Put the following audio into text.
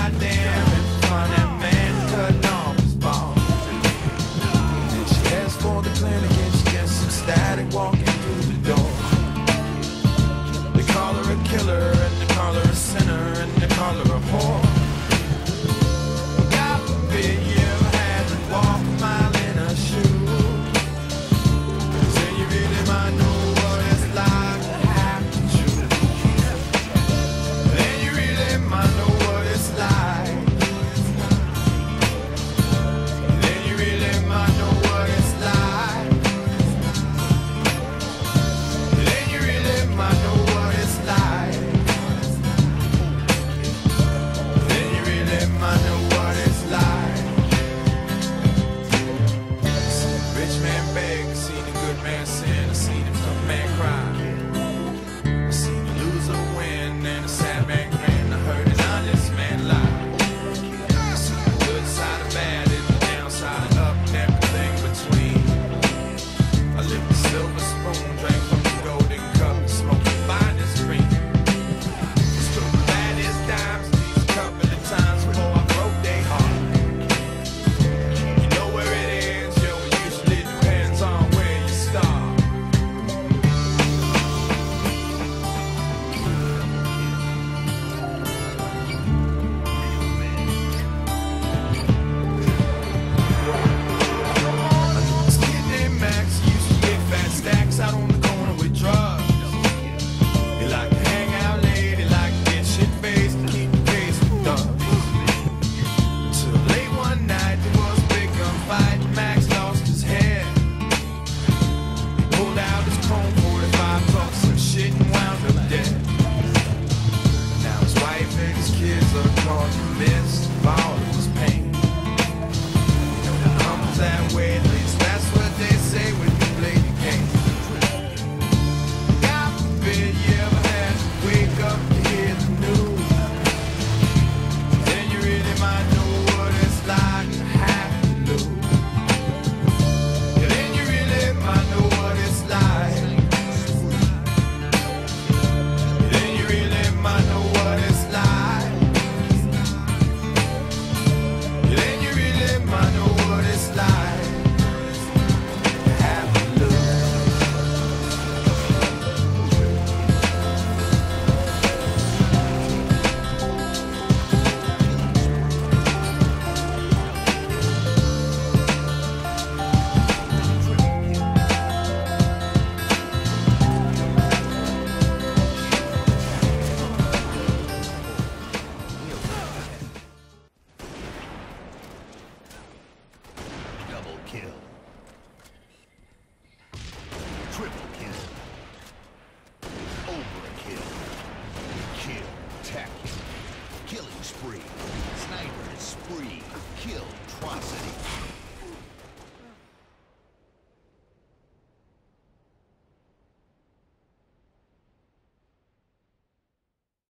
goddamn it's fun